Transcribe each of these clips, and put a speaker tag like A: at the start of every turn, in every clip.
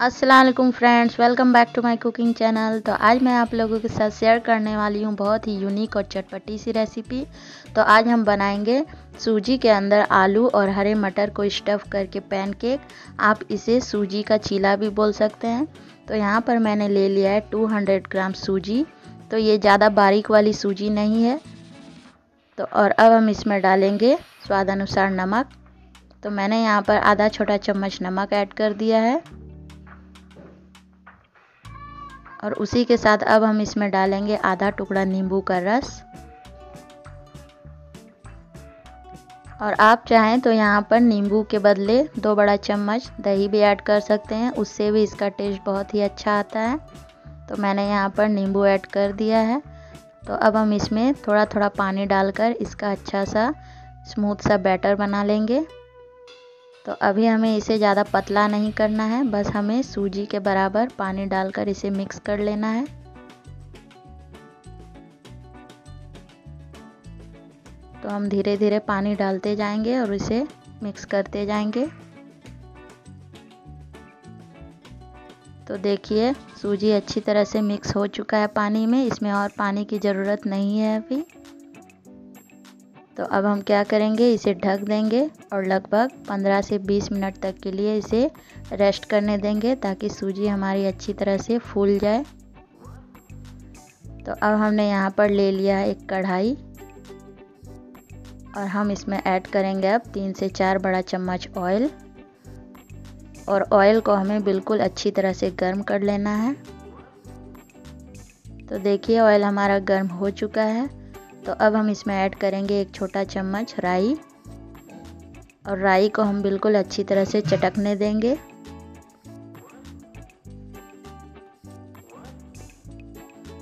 A: Aslam friends, welcome back to my cooking channel. तो आज मैं आप लोगों के साथ शेयर करने वाली हूँ बहुत ही यूनिक और चटपटी सी रेसिपी। तो आज हम बनाएँगे सूजी के अंदर आलू और हरे मटर को स्टफ़ करके पैनकेक। आप इसे सूजी का चीला भी बोल सकते हैं। तो यहाँ पर मैंने ले लिया है 200 ग्राम सूजी। तो ये ज़्यादा बारीक वाली सूजी नहीं है। तो और अब हम इसमें डालेंगे स्वाद अनुसार नमक। तो मैंने यहाँ पर आधा छोटा चम्मच नमक ऐड कर दिया है। और उसी के साथ अब हम इसमें डालेंगे आधा टुकड़ा नींबू का रस। और आप चाहें तो यहाँ पर नींबू के बदले दो बड़ा चम्मच दही भी ऐड कर सकते हैं। उससे भी इसका टेस्ट बहुत ही अच्छा आता है। तो मैंने यहाँ पर नींबू ऐड कर दिया है। तो अब हम इसमें थोड़ा थोड़ा पानी डालकर इसका अच्छा सा स्मूथ सा बैटर बना लेंगे। तो अभी हमें इसे ज़्यादा पतला नहीं करना है, बस हमें सूजी के बराबर पानी डालकर इसे मिक्स कर लेना है। तो हम धीरे धीरे पानी डालते जाएँगे और इसे मिक्स करते जाएँगे। तो देखिए, सूजी अच्छी तरह से मिक्स हो चुका है पानी में, इसमें और पानी की ज़रूरत नहीं है अभी। तो अब हम क्या करेंगे? इसे ढक देंगे और लगभग 15 से 20 मिनट तक के लिए इसे रेस्ट करने देंगे ताकि सूजी हमारी अच्छी तरह से फूल जाए। तो अब हमने यहाँ पर ले लिया है एक कढ़ाई और हम इसमें ऐड करेंगे अब तीन से चार बड़ा चम्मच ऑयल। और ऑयल को हमें बिल्कुल अच्छी तरह से गर्म कर लेना है। तो देखिए, ऑयल हमारा गर्म हो चुका है। तो अब हम इसमें ऐड करेंगे एक छोटा चम्मच राई। और राई को हम बिल्कुल अच्छी तरह से चटकने देंगे।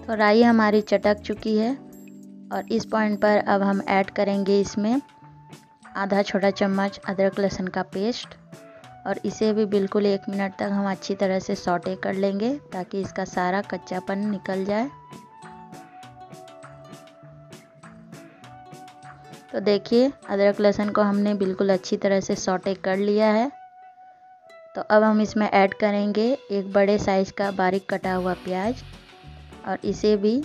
A: तो राई हमारी चटक चुकी है और इस पॉइंट पर अब हम ऐड करेंगे इसमें आधा छोटा चम्मच अदरक लहसुन का पेस्ट। और इसे भी बिल्कुल एक मिनट तक हम अच्छी तरह से सॉटे कर लेंगे ताकि इसका सारा कच्चापन निकल जाए। तो देखिए, अदरक लहसुन को हमने बिल्कुल अच्छी तरह से सॉटे कर लिया है। तो अब हम इसमें ऐड करेंगे एक बड़े साइज़ का बारीक कटा हुआ प्याज और इसे भी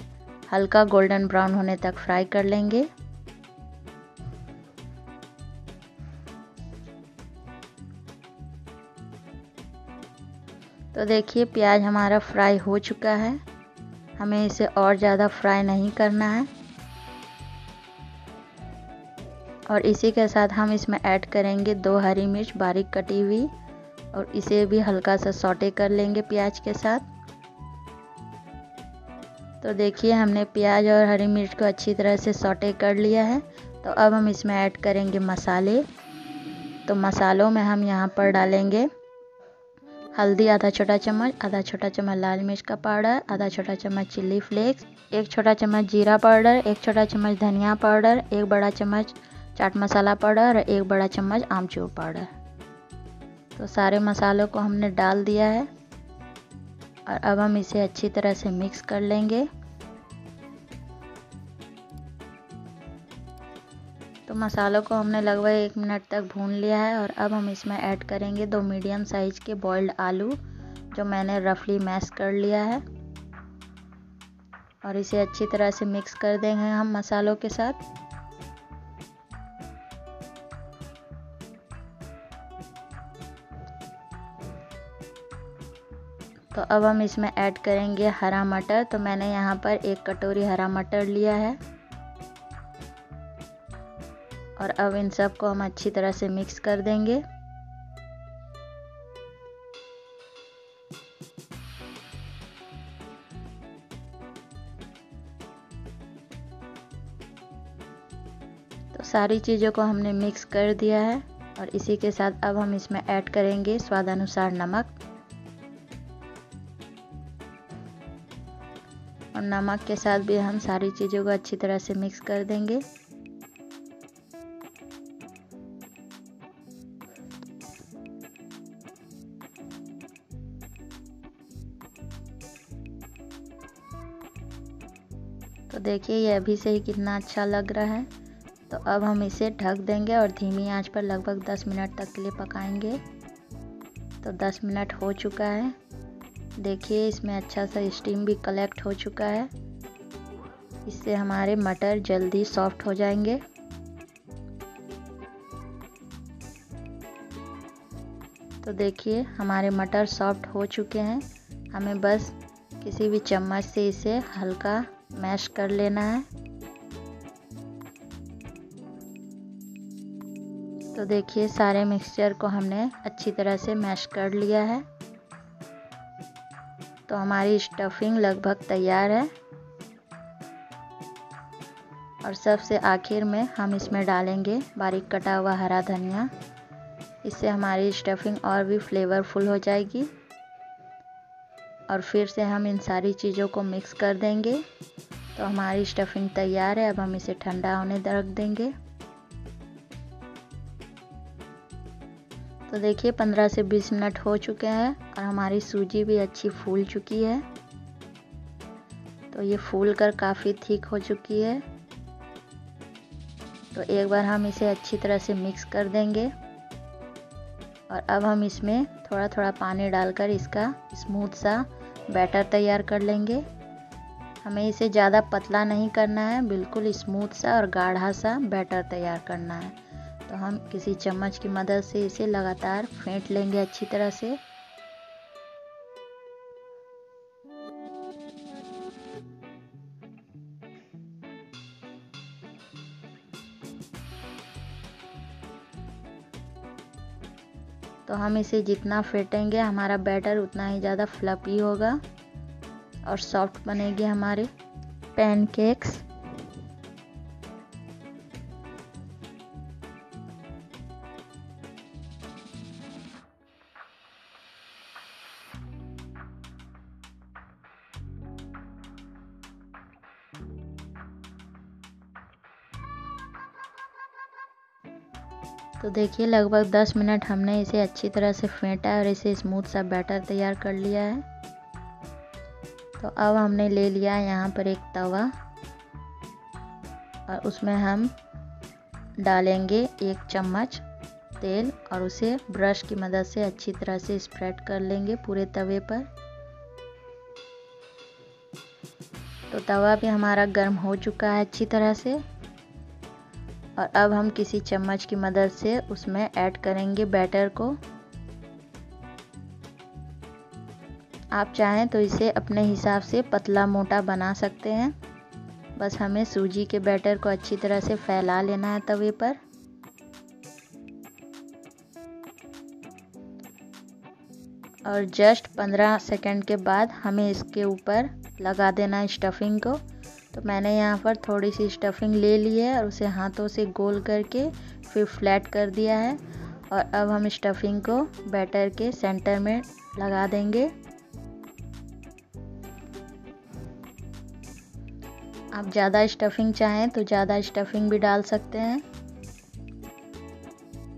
A: हल्का गोल्डन ब्राउन होने तक फ्राई कर लेंगे। तो देखिए, प्याज हमारा फ्राई हो चुका है। हमें इसे और ज़्यादा फ्राई नहीं करना है। और इसी के साथ हम इसमें ऐड करेंगे दो हरी मिर्च बारीक कटी हुई और इसे भी हल्का सा सॉटे कर लेंगे प्याज के साथ। तो देखिए, हमने प्याज और हरी मिर्च को अच्छी तरह से सॉटे कर लिया है। तो अब हम इसमें ऐड करेंगे मसाले। तो मसालों में हम यहाँ पर डालेंगे हल्दी, आधा छोटा चम्मच, आधा छोटा चम्मच लाल मिर्च का पाउडर, आधा छोटा चम्मच चिल्ली फ्लेक्स, एक छोटा चम्मच जीरा पाउडर, एक छोटा चम्मच धनिया पाउडर, एक बड़ा चम्मच चाट मसाला पाउडर और एक बड़ा चम्मच आमचूर पाउडर। तो सारे मसालों को हमने डाल दिया है और अब हम इसे अच्छी तरह से मिक्स कर लेंगे। तो मसालों को हमने लगभग एक मिनट तक भून लिया है और अब हम इसमें ऐड करेंगे दो मीडियम साइज़ के बॉइल्ड आलू, जो मैंने रफली मैश कर लिया है। और इसे अच्छी तरह से मिक्स कर देंगे हम मसालों के साथ। अब हम इसमें ऐड करेंगे हरा मटर। तो मैंने यहाँ पर एक कटोरी हरा मटर लिया है। और अब इन सबको हम अच्छी तरह से मिक्स कर देंगे। तो सारी चीज़ों को हमने मिक्स कर दिया है। और इसी के साथ अब हम इसमें ऐड करेंगे स्वादानुसार नमक। और नमक के साथ भी हम सारी चीज़ों को अच्छी तरह से मिक्स कर देंगे। तो देखिए, ये अभी से ही कितना अच्छा लग रहा है। तो अब हम इसे ढक देंगे और धीमी आँच पर लगभग 10 मिनट तक के लिए पकाएँगे। तो 10 मिनट हो चुका है। देखिए, इसमें अच्छा सा स्टीम भी कलेक्ट हो चुका है। इससे हमारे मटर जल्दी सॉफ्ट हो जाएँगे। तो देखिए, हमारे मटर सॉफ्ट हो चुके हैं। हमें बस किसी भी चम्मच से इसे हल्का मैश कर लेना है। तो देखिए, सारे मिक्सचर को हमने अच्छी तरह से मैश कर लिया है। तो हमारी स्टफिंग लगभग तैयार है। और सबसे आखिर में हम इसमें डालेंगे बारीक कटा हुआ हरा धनिया। इससे हमारी स्टफिंग और भी फ्लेवरफुल हो जाएगी। और फिर से हम इन सारी चीज़ों को मिक्स कर देंगे। तो हमारी स्टफिंग तैयार है, अब हम इसे ठंडा होने रख देंगे। तो देखिए 15 से 20 मिनट हो चुके हैं और हमारी सूजी भी अच्छी फूल चुकी है। तो ये फूल कर काफ़ी ठीक हो चुकी है। तो एक बार हम इसे अच्छी तरह से मिक्स कर देंगे और अब हम इसमें थोड़ा थोड़ा पानी डालकर इसका स्मूथ सा बैटर तैयार कर लेंगे। हमें इसे ज़्यादा पतला नहीं करना है, बिल्कुल स्मूथ सा और गाढ़ा सा बैटर तैयार करना है। तो हम किसी चम्मच की मदद से इसे लगातार फेंट लेंगे अच्छी तरह से। तो हम इसे जितना फेंटेंगे, हमारा बैटर उतना ही ज़्यादा फ्लपी होगा और सॉफ्ट बनेगी हमारे पैनकेक्स। तो देखिए, लगभग 10 मिनट हमने इसे अच्छी तरह से फेंटा और इसे स्मूथ सा बैटर तैयार कर लिया है। तो अब हमने ले लिया है यहाँ पर एक तवा और उसमें हम डालेंगे एक चम्मच तेल और उसे ब्रश की मदद से अच्छी तरह से स्प्रेड कर लेंगे पूरे तवे पर। तो तवा भी हमारा गर्म हो चुका है अच्छी तरह से। और अब हम किसी चम्मच की मदद से उसमें ऐड करेंगे बैटर को। आप चाहें तो इसे अपने हिसाब से पतला मोटा बना सकते हैं। बस हमें सूजी के बैटर को अच्छी तरह से फैला लेना है तवे पर। और जस्ट 15 सेकंड के बाद हमें इसके ऊपर लगा देना है स्टफिंग को। तो मैंने यहाँ पर थोड़ी सी स्टफिंग ले ली है और उसे हाथों से गोल करके फिर फ्लैट कर दिया है। और अब हम स्टफिंग को बैटर के सेंटर में लगा देंगे। आप ज़्यादा स्टफिंग चाहें तो ज़्यादा स्टफिंग भी डाल सकते हैं।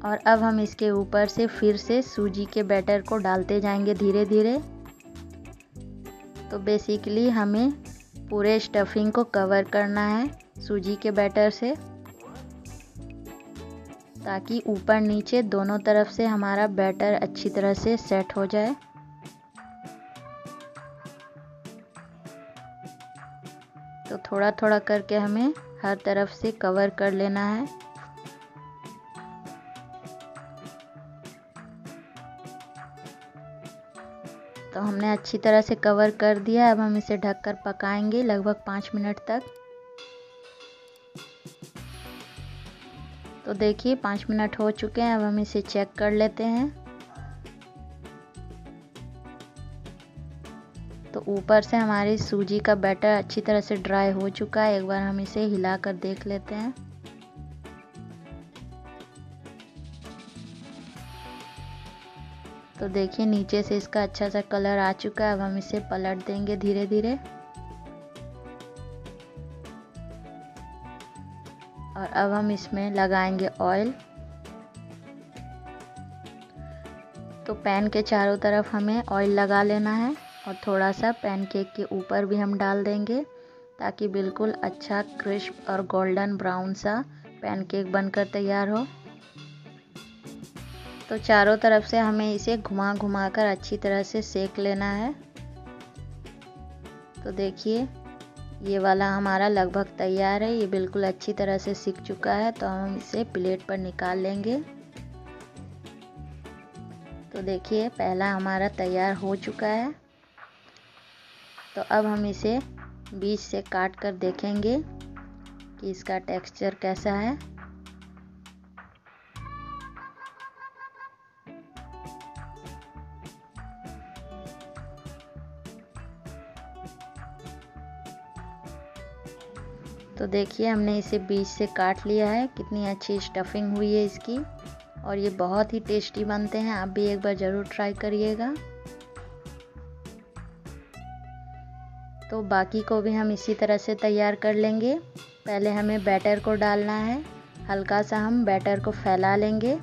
A: और अब हम इसके ऊपर से फिर से सूजी के बैटर को डालते जाएँगे धीरे धीरे तो बेसिकली हमें पूरे स्टफिंग को कवर करना है, सूजी के बैटर से। ताकि ऊपर नीचे दोनों तरफ़ से हमारा बैटर अच्छी तरह से सेट हो जाए। तो थोड़ा थोड़ा करके हमें हर तरफ़ से कवर कर लेना है। हमने अच्छी तरह से कवर कर दिया अब हम इसे ढककर पकाएँगे लगभग पाँच मिनट तक। तो देखिए, पाँच मिनट हो चुके हैं। अब हम इसे चेक कर लेते हैं। तो ऊपर से हमारी सूजी का बैटर अच्छी तरह से ड्राई हो चुका है। एक बार हम इसे हिलाकर देख लेते हैं। तो देखिए, नीचे से इसका अच्छा सा कलर आ चुका है। अब हम इसे पलट देंगे धीरे धीरे और अब हम इसमें लगाएँगे ऑयल तो पैन के चारों तरफ़ हमें ऑयल लगा लेना है और थोड़ा सा पैनकेक के ऊपर भी हम डाल देंगे ताकि बिल्कुल अच्छा क्रिस्प और गोल्डन ब्राउन सा पैनकेक बनकर तैयार हो। तो चारों तरफ़ से हमें इसे घुमा घुमा कर अच्छी तरह से सेक लेना है। तो देखिए, ये वाला हमारा लगभग तैयार है, ये बिल्कुल अच्छी तरह से सीख चुका है तो हम इसे प्लेट पर निकाल लेंगे। तो देखिए, पहला हमारा तैयार हो चुका है। तो अब हम इसे बीच से काट कर देखेंगे कि इसका टेक्सचर कैसा है। तो देखिए, हमने इसे बीच से काट लिया है। कितनी अच्छी स्टफिंग हुई है इसकी। और ये बहुत ही टेस्टी बनते हैं। आप भी एक बार ज़रूर ट्राई करिएगा। तो बाकी को भी हम इसी तरह से तैयार कर लेंगे। पहले हमें बैटर को डालना है। हल्का सा हम बैटर को फैला लेंगे।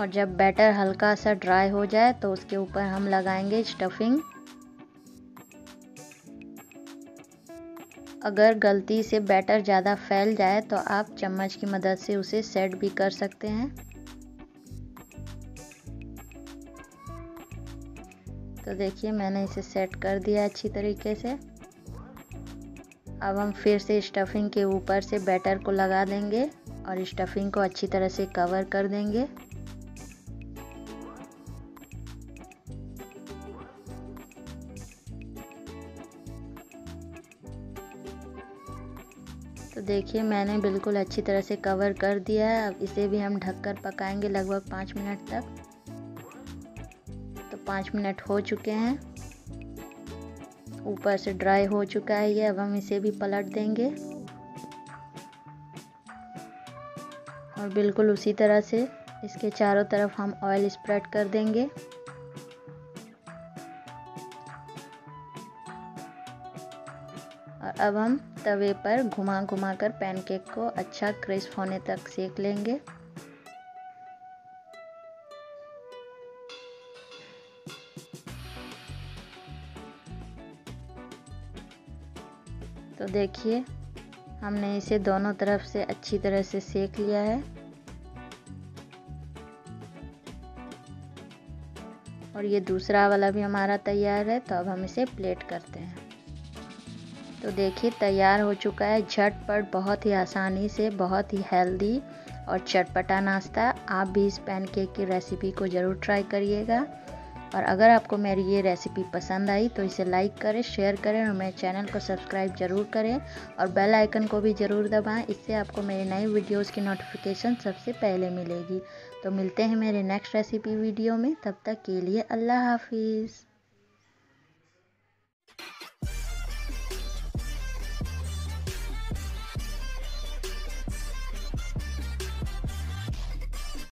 A: और जब बैटर हल्का सा ड्राई हो जाए तो उसके ऊपर हम लगाएँगे स्टफिंग। अगर गलती से बैटर ज़्यादा फैल जाए तो आप चम्मच की मदद से उसे सेट भी कर सकते हैं। तो देखिए, मैंने इसे सेट कर दिया अच्छी तरीके से। अब हम फिर से स्टफिंग के ऊपर से बैटर को लगा देंगे और स्टफिंग को अच्छी तरह से कवर कर देंगे। तो देखिए, मैंने बिल्कुल अच्छी तरह से कवर कर दिया है। अब इसे भी हम ढककर पकाएँगे लगभग पाँच मिनट तक। तो पाँच मिनट हो चुके हैं। ऊपर से ड्राई हो चुका है ये। अब हम इसे भी पलट देंगे। और बिल्कुल उसी तरह से इसके चारों तरफ़ हम ऑयल स्प्रेड कर देंगे। और अब हम तवे पर घुमा घुमा कर पैनकेक को अच्छा क्रिस्प होने तक सेक लेंगे। तो देखिए, हमने इसे दोनों तरफ़ से अच्छी तरह से सेक लिया है। और ये दूसरा वाला भी हमारा तैयार है तो अब हम इसे प्लेट करते हैं। तो देखिए, तैयार हो चुका है। झटपट, बहुत ही आसानी से, बहुत ही हेल्दी और चटपटा नाश्ता। आप भी इस पैनकेक की रेसिपी को ज़रूर ट्राई करिएगा। और अगर आपको मेरी ये रेसिपी पसंद आई तो इसे लाइक करें, शेयर करें और मेरे चैनल को सब्सक्राइब ज़रूर करें। और बेल आइकन को भी ज़रूर दबाएँ, इससे आपको मेरे नए वीडियोस की नोटिफिकेशन सबसे पहले मिलेगी। तो मिलते हैं मेरे नेक्स्ट रेसिपी वीडियो में। तब तक के लिए अल्लाह हाफिज़।